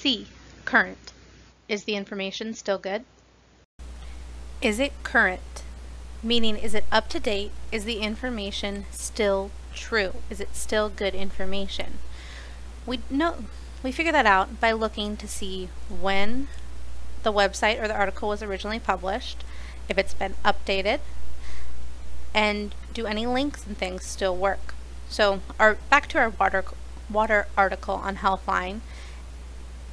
C. Current. Is the information still good? Is it current? Meaning, is it up to date? Is the information still true? Is it still good information? We know we figure that out by looking to see when the website or the article was originally published, if it's been updated, and do any links and things still work. So our back to our water water article on Healthline,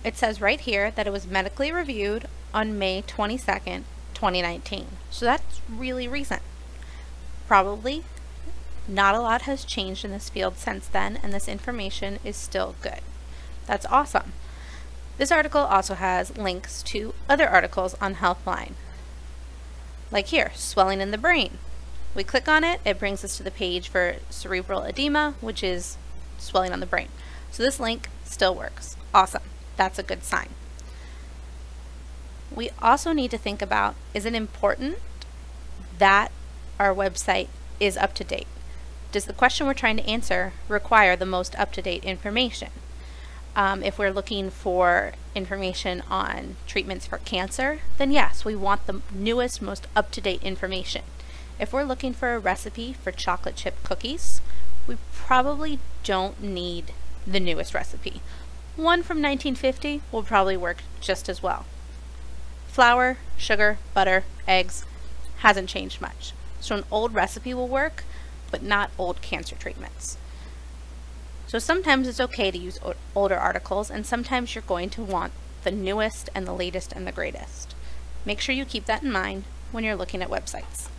it says right here that it was medically reviewed on May 22nd, 2019. So that's really recent. Probably not a lot has changed in this field since then, and this information is still good. That's awesome. This article also has links to other articles on Healthline. Like here, swelling in the brain. We click on it, it brings us to the page for cerebral edema, which is swelling on the brain. So this link still works. Awesome. That's a good sign. We also need to think about, is it important that our website is up to date? Does the question we're trying to answer require the most up-to-date information? Um, if we're looking for information on treatments for cancer, then yes, we want the newest, most up-to-date information. If we're looking for a recipe for chocolate chip cookies, we probably don't need the newest recipe. One from 1950 will probably work just as well. Flour, sugar, butter, eggs hasn't changed much. So an old recipe will work, but not old cancer treatments. So sometimes it's okay to use older articles, and sometimes you're going to want the newest and the latest and the greatest. Make sure you keep that in mind when you're looking at websites.